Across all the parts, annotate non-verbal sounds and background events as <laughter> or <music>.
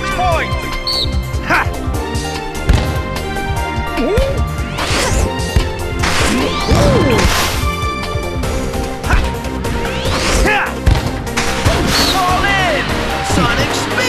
Match point! Ha! Ha! All in! Sonic speed!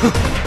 呵 <laughs>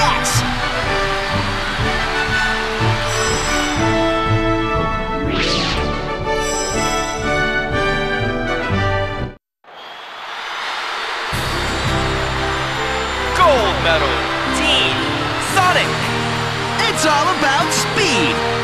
Yes! Gold medal, Team Sonic. It's all about speed.